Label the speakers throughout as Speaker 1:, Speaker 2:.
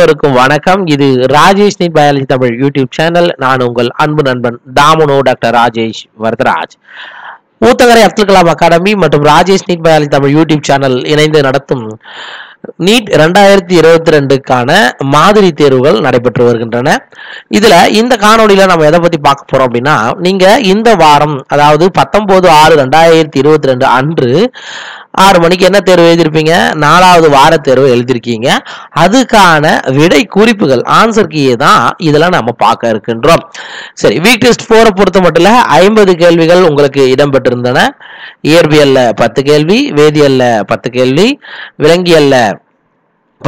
Speaker 1: அனைவருக்கும் வணக்கம். இது Rajesh NEET biology Tamil YouTube channel. நான் உங்கள் அன்பு நண்பன் தாமனோ டாக்டர் ராஜேஷ் வரதராஜ். ஊத்தகரை அப்துல் கலாம் அகாடமி மற்றும் Rajesh NEET biology Tamil YouTube channel இணைந்து நடத்தும் நீட் ரெண்டாயிரத்தி இருபத்தி ரெண்டுக்கான மாதிரி தேர்வுகள் நடைபெற்று வருகின்றன. இதில் இந்த காணொலியில் நம்ம எதை பற்றி பார்க்க போகிறோம் அப்படின்னா நீங்கள் இந்த வாரம் அதாவது பத்தொம்போது ஆறு ரெண்டாயிரத்தி இருபத்தி ரெண்டு அன்று ஆறு மணிக்கு என்ன தேர்வு எழுதியிருப்பீங்க? நாலாவது வார தேர்வு எழுதியிருக்கீங்க. அதுக்கான விடை குறிப்புகள் ஆன்சர் கீயே தான் இதெல்லாம் நம்ம பார்க்க இருக்கின்றோம். சரி வீக் டெஸ்ட் ஃபோரை பொறுத்த மட்டும் இல்லை ஐம்பது கேள்விகள் உங்களுக்கு இடம்பெற்றிருந்தன. இயற்பியல்ல பத்து கேள்வி வேதியியல்ல பத்து கேள்வி விலங்கியல்ல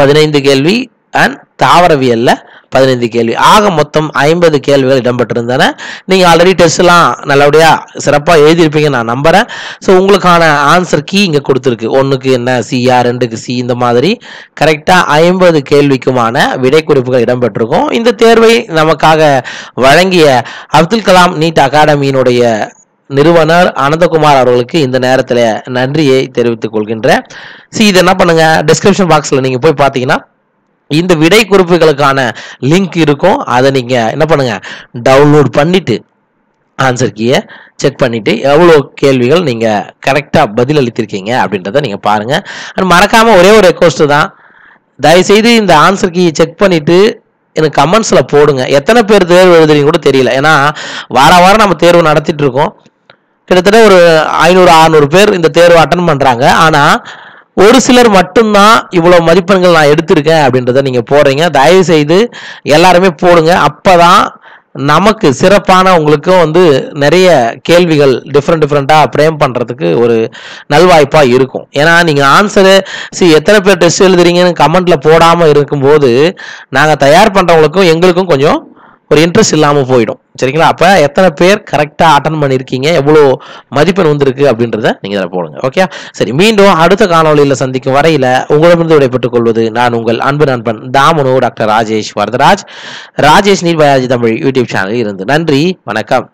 Speaker 1: பதினைந்து கேள்வி அண்ட் தாவரவியலில் பதினைந்து கேள்வி. ஆக மொத்தம் ஐம்பது கேள்விகள் இடம்பெற்றிருந்தன. நீங்கள் ஆல்ரெடி டெஸ்ட்லாம் நல்லபடியாக சிறப்பாக எழுதியிருப்பீங்க நான் நம்புகிறேன் ஸோ உங்களுக்கான ஆன்சர் கீ இங்கே கொடுத்துருக்கு. ஒன்றுக்கு என்ன சியா ரெண்டுக்கு சி இந்த மாதிரி. கரெக்டாக ஐம்பது கேள்விக்குமான விடை குறிப்புகள் இடம்பெற்றிருக்கும். இந்த தேர்வை நமக்காக வழங்கிய அப்துல் கலாம் நீட் அகாடமியினுடைய நிறுவனர் அனந்தகுமார் அவர்களுக்கு இந்த நேரத்தில் நன்றியை தெரிவித்துக் கொள்கின்றேன் சி இது என்ன பண்ணுங்க? டிஸ்கிரிப்ஷன் பாக்ஸில் நீங்கள் போய் பார்த்தீங்கன்னா இந்த விடை குறிப்புகளுக்கான லிங்க் இருக்கும். அதை நீங்கள் என்ன பண்ணுங்க? டவுன்லோட் பண்ணிட்டு ஆன்சர் கீயை செக் பண்ணிட்டு எவ்வளோ கேள்விகள் நீங்கள் கரெக்டாக பதில் அளித்திருக்கீங்க அப்படின்றத நீங்கள் பாருங்கள் அண்ட் மறக்காமல் ஒரே ஒரு ரெக்வஸ்ட்டு தான். தயவுசெய்து இந்த ஆன்சர் கீயை செக் பண்ணிவிட்டு எனக்கு கமெண்ட்ஸில் போடுங்க. எத்தனை பேர் தேர்வு எழுதுறீங்க கூட தெரியல. ஏன்னா வார வாரம் நம்ம தேர்வு நடத்திட்டு இருக்கோம். கிட்டத்தட்ட ஒரு ஐநூறு அறநூறு பேர் இந்த தேர்வு அட்டன் பண்ணுறாங்க ஆனால் ஒரு சிலர் மட்டும்தான் இவ்வளோ மதிப்பெண்கள் நான் எடுத்திருக்கேன் அப்படின்றத நீங்கள் போடுறீங்க. தயவு செய்து எல்லாருமே போடுங்க. அப்போ தான் நமக்கு சிறப்பான உங்களுக்கும் வந்து நிறைய கேள்விகள் டிஃப்ரெண்ட் டிஃப்ரெண்ட்டாக ஃப்ரேம் பண்ணுறதுக்கு ஒரு நல்வாய்ப்பாக இருக்கும். ஏன்னா நீங்கள் ஆன்சரு சி எத்தனை பேர் டெஸ்ட் எழுதுறீங்கன்னு கமெண்ட்டில் போடாமல் இருக்கும்போது நாங்கள் தயார் பண்ணுறவங்களுக்கும் எங்களுக்கும் கொஞ்சம் ஒரு இன்ட்ரெஸ்ட் இல்லாமல் போயிடும். சரிங்களா? அப்போ எத்தனை பேர் கரெக்டாக அட்டன் பண்ணியிருக்கீங்க எவ்வளோ மதிப்பெண் வந்திருக்கு அப்படின்றத நீங்கள் இதில் போடுங்க. ஓகே சரி மீண்டும் அடுத்த காணொளியில் சந்திக்கும் வரையில் உங்களிடமிருந்து விடைபெற்றுக் கொள்வது நான் உங்கள் அன்பு நண்பன் தாமனு doctor Rajesh Varadaraj. Rajesh NEET biology Tamil YouTube சேனலில் இருந்து நன்றி வணக்கம்.